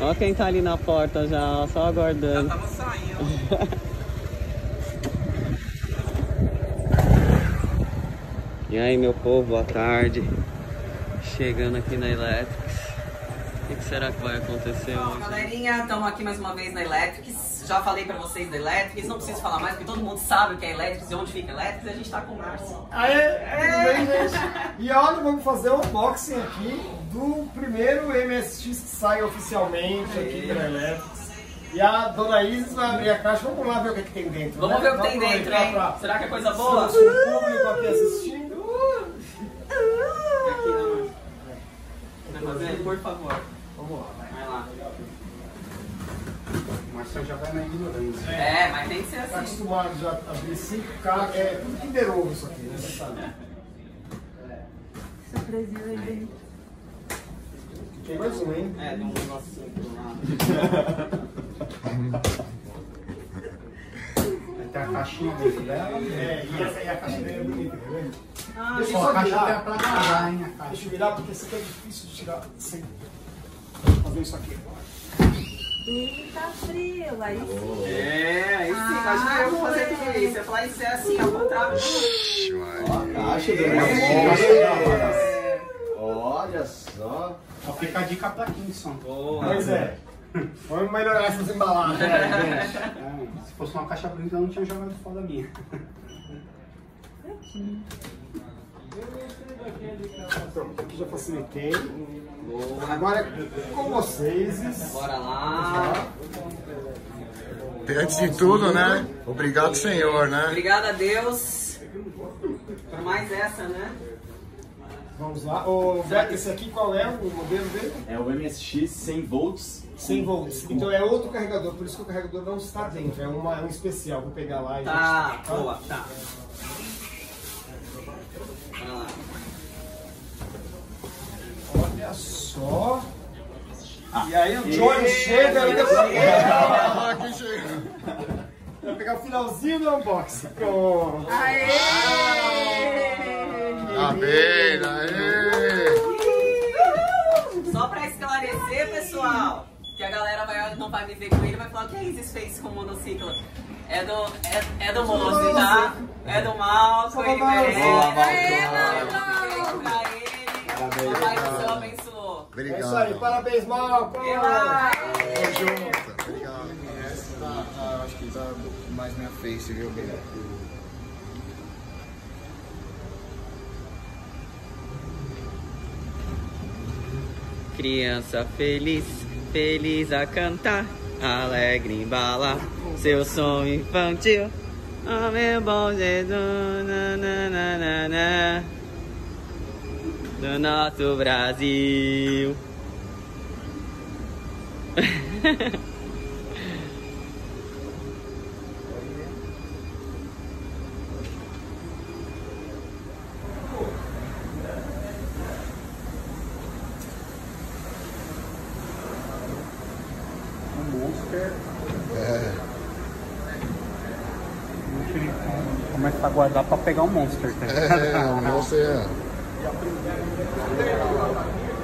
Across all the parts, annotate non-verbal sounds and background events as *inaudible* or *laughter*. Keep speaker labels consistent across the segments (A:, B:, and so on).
A: Olha quem tá ali na porta já, só aguardando.
B: Já tava saindo. *laughs*
A: E aí, meu povo, boa tarde. Chegando aqui na Electrics. O que, que será que vai acontecer
C: Bom,
A: hoje?
C: galerinha, estamos aqui mais uma vez na Electrics. Já falei pra vocês da Electrics, não preciso falar mais, porque todo mundo sabe o que é Electrics e onde fica Electrics. E a gente tá com o Márcio.
D: Aê, tudo bem, gente? E olha, vamos fazer um unboxing aqui do primeiro MSX que sai oficialmente aqui pela Electrics. E a dona Isis vai abrir a caixa, vamos lá ver o que, é que tem dentro.
C: Vamos
D: né?
C: ver o que tem dentro, hein?
D: pra-
C: Será que é coisa boa?
D: Se o público aqui assistindo.
C: Aqui, né, Márcio? Vai fazer? Por favor.
D: Vamos lá.
E: O Marcelo já vai na ignorância.
C: É, mas tem que ser
D: Tá
C: assim.
D: acostumado já a abrir 5K, é tudo Kinder Ovo isso aqui, né? Você sabe.
F: Surpresinha aí dentro.
D: Tem mais um, hein?
C: É, de um negocinho pro lado.
E: Vai ter a caixinha dentro dela.
D: É, e essa aí a caixa dele é bonita, tá vendo?
C: Ah,
D: Deixa eu só
E: a caixa
D: virar.
E: tem pra guardar, hein? A caixa.
D: Deixa eu virar porque esse aqui é difícil de tirar sem fazer isso aqui.
F: Ih, tá frio, aí sim.
C: É, aí sim,
F: Ah,
C: imagina eu fazer
F: moleque.
C: tudo isso. Eu falar isso é assim, ao contrário.
G: Caixa do
C: É.
G: Olha só.
E: Só fica a dica pra Kingston.
C: Boa.
D: Pois é. Vamos melhorar essas embalagens.
E: É, se fosse uma caixa bonita, eu não tinha jogado fora a minha.
D: Pronto, aqui já facilitei.
C: Boa.
D: Agora com vocês.
C: Bora lá.
G: Antes de tudo, né? Obrigado, Senhor, né?
C: Obrigada a Deus por mais essa, né?
D: Vamos lá. Ô, Beto, esse aqui qual é o modelo dele?
H: É o MSX 100 volts.
D: 100 volts. Então é outro carregador, por isso que o carregador não está dentro. É uma- um especial. Vou pegar lá e
C: Tá,
D: já-
C: boa, tá.
D: Olha só. E aí o Johnny chega ainda
G: Ah, quem chega?
D: Vai pegar o finalzinho do unboxing. Pronto.
F: Aê!
G: Tá bem, aê!
C: Só pra esclarecer, pessoal, que a galera vai, não vai me ver com ele, vai falar o que a Isis fez com o monociclo. É do, é, é do Mose, tá? É do Malco, ele merece.
G: Boa, Malco.
C: Beijo pra ele. O Pai do céu abençoou.
D: É isso aí.
G: Obrigado.
D: Parabéns, Malco.
G: Tamo junto. Obrigado. Essa acho que tá mais minha face, viu, Obrigado.
A: Criança feliz, feliz a cantar, alegre embalar seu som infantil. Oh, meu bom Jesus, na, na, na, na, do nosso Brasil. *laughs*
G: É,
E: que tá guardar pra pegar o monster, tá
G: é, o nosso é. *laughs*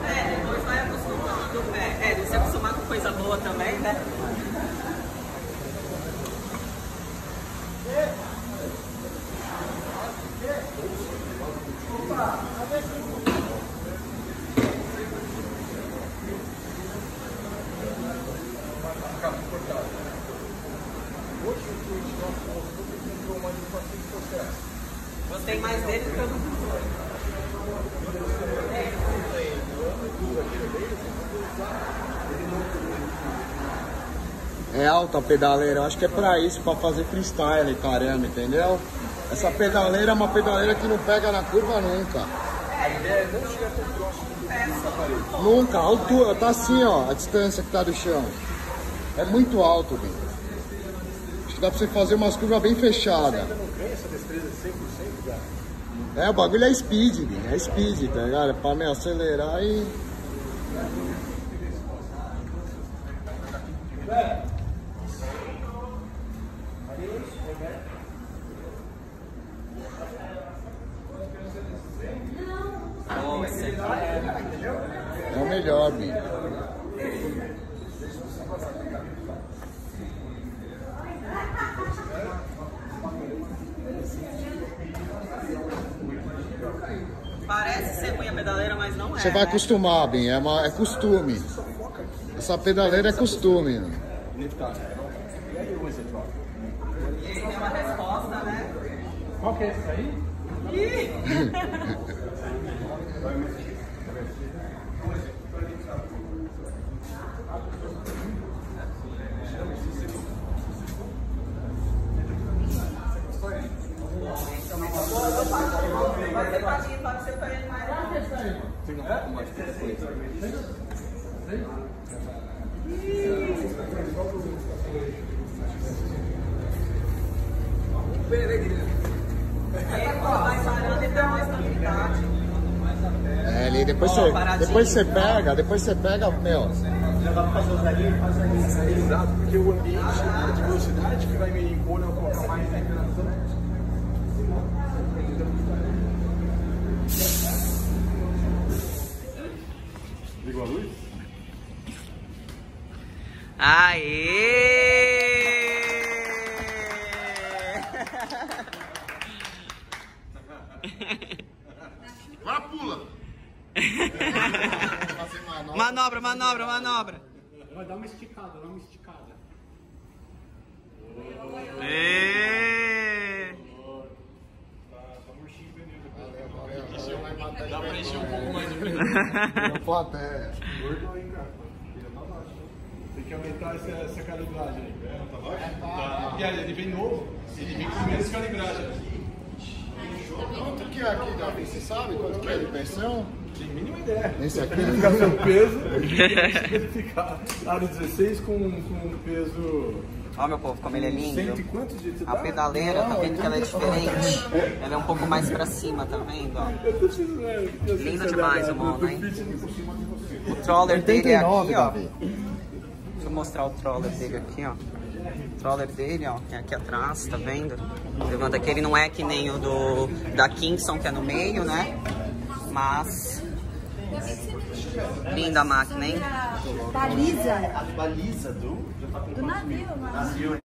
C: É, depois vai acostumando. É, é, de se acostumar com coisa boa também, né? Gostei mais dele do que eu do
G: É alta a pedaleira, eu acho que é pra isso, pra fazer freestyle, caramba, entendeu? Essa pedaleira é uma pedaleira que não pega na curva nunca. Nunca, a altura, tá assim, ó, a distância que tá do chão. É muito alto, bem. Acho que dá pra você fazer umas curvas bem fechadas. É, o bagulho é speed, é speed, tá ligado? É pra me acelerar e.
C: É
G: o melhor, bicho. *laughs*
C: Parece ser ruim a pedaleira, mas não é.
G: Você vai
C: né?
G: acostumar, bem, é, uma, é costume. Essa pedaleira é costume.
C: E ele tem uma resposta, né?
E: Qual que é esse aí?
C: Você *laughs* *laughs* pode ir, pode ser pra ele mais. Ele vai parando e dá uma estabilidade.
G: É, ali, depois você, depois você pega, depois você pega, meu.
I: Exato, porque o ambiente de velocidade que vai me impor é colocar mais.
C: Aê!
G: Vai, pula!
C: Manobra, manobra, manobra.
E: Vai dar uma esticada, dá uma esticada.
C: Ê!
I: Dá pra encher um pouco mais o *laughs*
G: Plateia.
I: Gordo ainda. Tem que aumentar essa, essa calibragem aí. Tá baixo? Tá. E aí, ele vem novo, ele vem com menos calibragem.
G: Quanto que é aqui, Davi? Você sabe quanto que é de pensão?
I: Tem mínima ideia.
G: Esse aqui?
I: Verificar seu peso, área 16 com, com peso.
C: Ó, meu povo, como ele é lindo.
I: E
C: A
I: tá?
C: pedaleira, tá vendo que ela é diferente? Ela é um pouco mais pra cima, tá vendo? ó?
I: Né?
C: Lindo
I: é
C: demais o mono, hein? O troller dele é
G: 89,
C: aqui, ó. Mostrar o troller dele aqui, ó. O troller dele, ó, é aqui atrás, tá vendo? Levanta aqui, ele não é que nem o do da Kingston, que é no meio, né? Mas... Linda a máquina, hein?
F: Baliza
H: A baliza do.
F: do navio, mano.